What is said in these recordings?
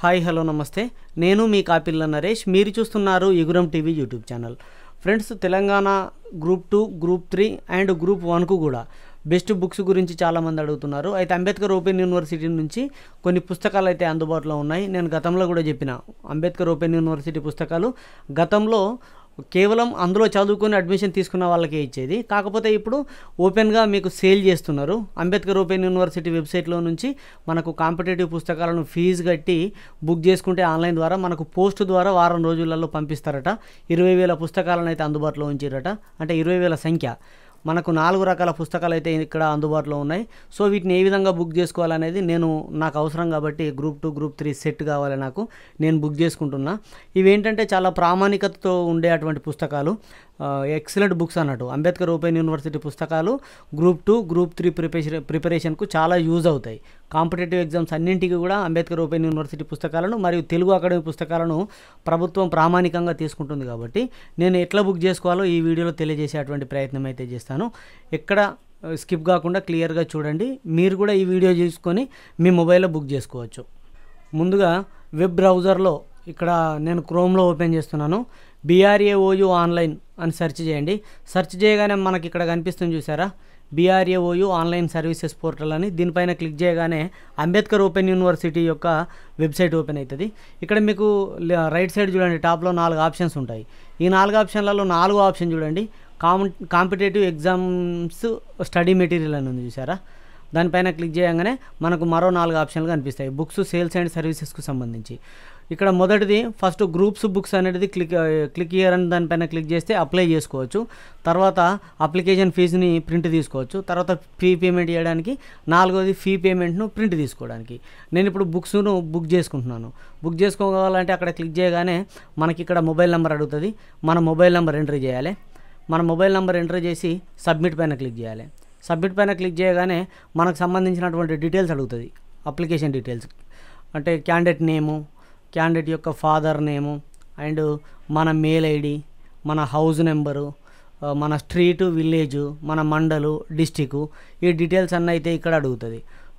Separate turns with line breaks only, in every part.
Hi hello నమస్తే. నేను మీ కాపిల్ల నరేష్. మీరు చూస్తున్నారు Iguram TV YouTube channel. Friends Telangana group two group three and group వన్కు కూడా బెస్ట్ బుక్స్ గురించి చాలామంది అడుగుతున్నారు. అయితే అంబేద్కర్ ఓపెన్ యూనివర్సిటీ నుంచి కొన్ని పుస్తకాలు అయితే అందుబాటులో ఉన్నాయి. నేను గతంలో కూడా చెప్పిన అంబేద్కర్ ఓపెన్ యూనివర్సిటీ పుస్తకాలు. గతంలో కేవలం అందులో చదువుకొని అడ్మిషన్ తీసుకున్న వాళ్ళకే ఇచ్చేది. కాకపోతే ఇప్పుడు ఓపెన్గా మీకు సేల్ చేస్తున్నారు. అంబేద్కర్ ఓపెన్ యూనివర్సిటీ వెబ్సైట్లో నుంచి మనకు కాంపిటేటివ్ పుస్తకాలను ఫీజు కట్టి బుక్ చేసుకుంటే ఆన్లైన్ ద్వారా మనకు పోస్ట్ ద్వారా వారం రోజులలో పంపిస్తారట. ఇరవై వేల పుస్తకాలను అయితే అందుబాటులో ఉంచారట. అంటే ఇరవై వేల సంఖ్య. మనకు నాలుగు రకాల పుస్తకాలు అయితే ఇక్కడ అందుబాటులో ఉన్నాయి. సో వీటిని ఏ విధంగా బుక్ చేసుకోవాలనేది నేను నాకు అవసరం కాబట్టి group two group three set కావాలి నాకు. నేను బుక్ చేసుకుంటున్నా. ఇవేంటంటే చాలా ప్రామాణికతతో ఉండే అటువంటి పుస్తకాలు. ఎక్సలెంట్ బుక్స్ అన్నట్టు. అంబేద్కర్ ఓపెన్ యూనివర్సిటీ పుస్తకాలు group two group three preparation ప్రిపరేషన్కు చాలా యూజ్ అవుతాయి. కాంపిటేటివ్ ఎగ్జామ్స్ అన్నింటికి కూడా అంబేద్కర్ ఓపెన్ యూనివర్సిటీ పుస్తకాలను మరియు తెలుగు అకాడమీ పుస్తకాలను ప్రభుత్వం ప్రామాణికంగా తీసుకుంటుంది కాబట్టి నేను ఎట్లా బుక్ చేసుకోవాలో ఈ వీడియోలో తెలియజేసేటువంటి ప్రయత్నం అయితే చేస్తాను. ఎక్కడ స్కిప్ కాకుండా క్లియర్గా చూడండి. మీరు కూడా ఈ వీడియో చూసుకొని మీ మొబైల్లో బుక్ చేసుకోవచ్చు. ముందుగా వెబ్ బ్రౌజర్లో ఇక్కడ నేను క్రోమ్లో ఓపెన్ చేస్తున్నాను. బీఆర్ఏఓయు ఆన్లైన్ అని సెర్చ్ చేయండి. సెర్చ్ చేయగానే మనకి ఇక్కడ కనిపిస్తుంది చూసారా? బీఆర్ఏఓయు ఆన్లైన్ సర్వీసెస్ పోర్టల్ అని. దీనిపైన క్లిక్ చేయగానే అంబేద్కర్ ఓపెన్ యూనివర్సిటీ యొక్క వెబ్సైట్ ఓపెన్ అవుతుంది ఇక్కడ మీకు రైట్ సైడ్ చూడండి టాప్లో నాలుగు ఆప్షన్స్ ఉంటాయి. ఈ నాలుగు ఆప్షన్లలో నాలుగో ఆప్షన్ చూడండి. కాం కాంపిటేటివ్ ఎగ్జామ్స్ స్టడీ మెటీరియల్ అని ఉంది చూసారా? దానిపైన క్లిక్ చేయగానే మనకు మరో నాలుగు ఆప్షన్లు కనిపిస్తాయి. బుక్స్ సేల్స్ అండ్ సర్వీసెస్కు సంబంధించి. ఇక్కడ మొదటిది ఫస్ట్ గ్రూప్స్ బుక్స్ అనేది క్లిక్ క్లిక్ ఇయర్ అని దానిపైన క్లిక్ చేస్తే అప్లై చేసుకోవచ్చు. తర్వాత అప్లికేషన్ ఫీజుని ప్రింట్ తీసుకోవచ్చు. తర్వాత ఫీ పేమెంట్ చేయడానికి నాలుగోది ఫీ పేమెంట్ను ప్రింట్ తీసుకోవడానికి. నేను ఇప్పుడు బుక్స్ను బుక్ చేసుకుంటున్నాను. బుక్ చేసుకోవాలంటే అక్కడ క్లిక్ చేయగానే మనకి ఇక్కడ మొబైల్ నెంబర్ అడుగుతుంది. మన మొబైల్ నెంబర్ ఎంటర్ చేయాలి. మన మొబైల్ నెంబర్ ఎంటర్ చేసి సబ్మిట్ పైన క్లిక్ చేయాలి. సబ్మిట్ పైన క్లిక్ చేయగానే మనకు సంబంధించినటువంటి డీటెయిల్స్ అడుగుతుంది. Application details. అంటే క్యాండిడేట్ నేము క్యాండిడేట్ యొక్క ఫాదర్ నేము అండ్ మన మెయిల్ ఐడి మన హౌస్ నెంబరు మన స్ట్రీటు విలేజు మన మండలు డిస్టికు ఈ డీటెయిల్స్ అన్నీ అయితే ఇక్కడ అడుగుతుంది.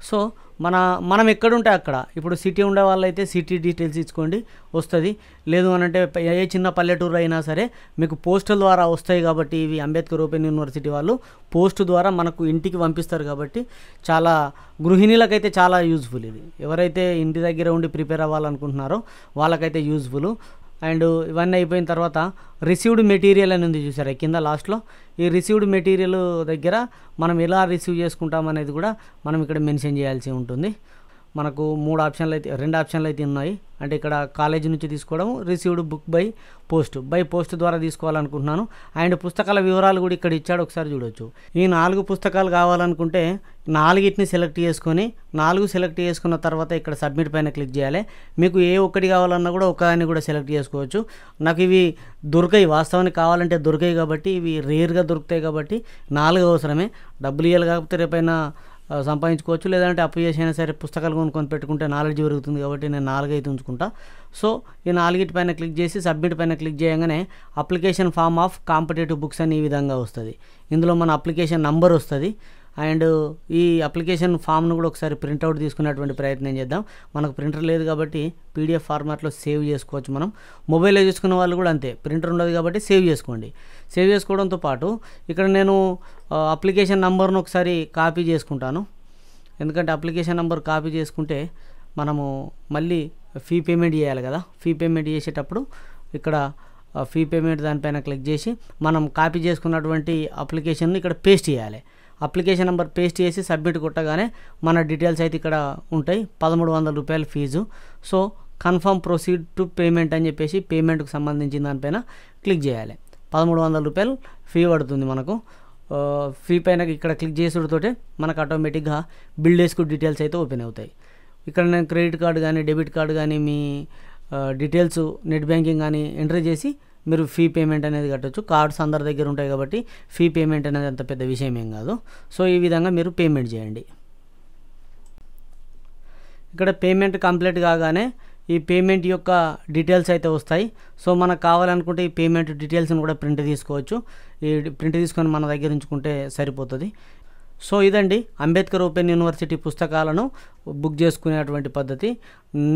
సో మన మనం ఎక్కడుంటే అక్కడ. ఇప్పుడు సిటీ ఉండే వాళ్ళైతే సిటీ డీటెయిల్స్ ఇచ్చుకోండి వస్తుంది. లేదు అని అంటే ఏ చిన్న పల్లెటూరు అయినా సరే మీకు పోస్టుల ద్వారా వస్తాయి కాబట్టి ఇవి అంబేద్కర్ ఓపెన్ యూనివర్సిటీ వాళ్ళు పోస్ట్ ద్వారా మనకు ఇంటికి పంపిస్తారు కాబట్టి చాలా గృహిణీలకైతే చాలా యూజ్ఫుల్ ఇది. ఎవరైతే ఇంటి దగ్గర ఉండి ప్రిపేర్ అవ్వాలనుకుంటున్నారో వాళ్ళకైతే యూజ్ఫుల్. అండ్ ఇవన్నీ అయిపోయిన తర్వాత రిసీవ్డ్ మెటీరియల్ అని ఉంది చూసారా కింద లాస్ట్లో ఈ రిసీవ్డ్ మెటీరియల్ దగ్గర మనం ఎలా రిసీవ్ చేసుకుంటాం అనేది కూడా మనం ఇక్కడ మెన్షన్ చేయాల్సి ఉంటుంది. మనకు మూడు ఆప్షన్లు అయితే రెండు ఆప్షన్లు అయితే ఉన్నాయి. అంటే ఇక్కడ కాలేజీ నుంచి తీసుకోవడం received book by post by post ద్వారా తీసుకోవాలనుకుంటున్నాను. అండ్ పుస్తకాల వివరాలు కూడా ఇక్కడ ఇచ్చాడు ఒకసారి చూడొచ్చు. ఈ నాలుగు పుస్తకాలు కావాలనుకుంటే నాలుగిటిని సెలెక్ట్ చేసుకొని నాలుగు సెలెక్ట్ చేసుకున్న తర్వాత ఇక్కడ సబ్మిట్ పైన క్లిక్ చేయాలి. మీకు ఏ ఒక్కటి కావాలన్నా కూడా ఒకదాన్ని కూడా సెలెక్ట్ చేసుకోవచ్చు. నాకు ఇవి దొరకాయి వాస్తవానికి కావాలంటే దొరికాయి కాబట్టి ఇవి రేర్గా దొరుకుతాయి కాబట్టి నాలుగు అవసరమే. డబ్బులు ఇవ్వాలి కాకపోతే రేపైనా సంపాదించుకోవచ్చు. లేదంటే అప్పు చేసైనా సరే పుస్తకాలు కొనుక్కొని పెట్టుకుంటే నాలెడ్జ్ పెరుగుతుంది కాబట్టి నేను నాలుగైతే ఉంచుకుంటా. సో ఈ నాలుగిటి పైన క్లిక్ చేసి సబ్మిట్ పైన క్లిక్ చేయగానే application form of competitive books అని ఈ విధంగా వస్తుంది. ఇందులో మన అప్లికేషన్ నంబర్ వస్తుంది. అండ్ ఈ అప్లికేషన్ ఫామ్ను కూడా ఒకసారి ప్రింట్అవుట్ తీసుకునేటువంటి ప్రయత్నం చేద్దాం. మనకు ప్రింటర్ లేదు కాబట్టి పీడిఎఫ్ ఫార్మాట్లో సేవ్ చేసుకోవచ్చు మనం. మొబైల్లో చూసుకున్న వాళ్ళు కూడా అంతే. ప్రింటర్ ఉండదు కాబట్టి సేవ్ చేసుకోండి. సేవ్ చేసుకోవడంతో పాటు ఇక్కడ నేను అప్లికేషన్ నంబర్ను ఒకసారి కాపీ చేసుకుంటాను. ఎందుకంటే అప్లికేషన్ నెంబర్ కాపీ చేసుకుంటే మనము మళ్ళీ ఫీ పేమెంట్ చేయాలి కదా. ఫీ పేమెంట్ చేసేటప్పుడు ఇక్కడ ఫీ పేమెంట్ దానిపైన క్లిక్ చేసి మనం కాపీ చేసుకున్నటువంటి అప్లికేషన్ని ఇక్కడ పేస్ట్ చేయాలి. అప్లికేషన్ నెంబర్ పేస్ట్ చేసి సబ్మిట్ కొట్టగానే మన డీటెయిల్స్ అయితే ఇక్కడ ఉంటాయి. పదమూడు వందల రూపాయల fee. So confirm proceed to payment అని చెప్పేసి పేమెంట్కి సంబంధించిన దానిపైన క్లిక్ చేయాలి. పదమూడు వందల రూపాయలు ఫీ పడుతుంది మనకు. ఫీ పైన ఇక్కడ క్లిక్ చేసుడుతోటే మనకు ఆటోమేటిక్గా బిల్డేస్కు డీటెయిల్స్ అయితే ఓపెన్ అవుతాయి. ఇక్కడ నేను క్రెడిట్ కార్డు కానీ డెబిట్ కార్డు కానీ మీ డీటెయిల్స్ నెట్ బ్యాంకింగ్ కానీ ఎంటర్ చేసి మీరు ఫీ పేమెంట్ అనేది కట్టొచ్చు. కార్డ్స్ అందరి దగ్గర ఉంటాయి కాబట్టి ఫీ పేమెంట్ అనేది అంత పెద్ద విషయం ఏం కాదు. సో ఈ విధంగా మీరు పేమెంట్ చేయండి. ఇక్కడ పేమెంట్ కంప్లీట్ కాగానే ఈ పేమెంట్ యొక్క డీటెయిల్స్ అయితే వస్తాయి. సో మనకు కావాలనుకుంటే ఈ పేమెంట్ డీటెయిల్స్ని కూడా ప్రింట్ తీసుకోవచ్చు. ఈ ప్రింట్ తీసుకొని మన దగ్గర ఉంచుకుంటే సరిపోతుంది. సో ఇదండి అంబేద్కర్ ఓపెన్ యూనివర్సిటీ పుస్తకాలను బుక్ చేసుకునేటువంటి పద్ధతి.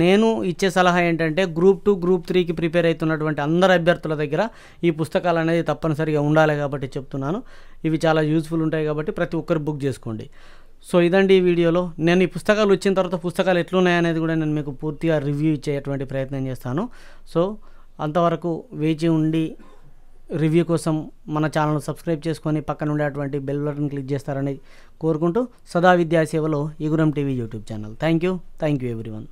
నేను ఇచ్చే సలహా ఏంటంటే గ్రూప్ టూ గ్రూప్ త్రీకి ప్రిపేర్ అవుతున్నటువంటి అందరు అభ్యర్థుల దగ్గర ఈ పుస్తకాలు అనేది తప్పనిసరిగా ఉండాలి కాబట్టి చెప్తున్నాను. ఇవి చాలా యూజ్ఫుల్ ఉంటాయి కాబట్టి ప్రతి ఒక్కరు బుక్ చేసుకోండి. సో ఇదండి ఈ వీడియోలో. నేను ఈ పుస్తకాలు వచ్చిన తర్వాత పుస్తకాలు ఎట్లున్నాయనేది కూడా నేను మీకు పూర్తిగా రివ్యూ ఇచ్చేటువంటి ప్రయత్నం చేస్తాను. సో అంతవరకు వేచి ఉండి రివ్యూ కోసం మన ఛానల్ సబ్స్క్రైబ్ చేసుకొని పక్కన ఉండేటువంటి బెల్ బటన్ క్లిక్ చేస్తారని కోరుకుంటూ సదా విద్యా సేవలో Iguram TV YouTube channel. Thank you thank you everyone